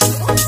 Oh,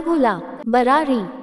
भुला बरारी।